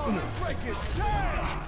Oh, this break is down!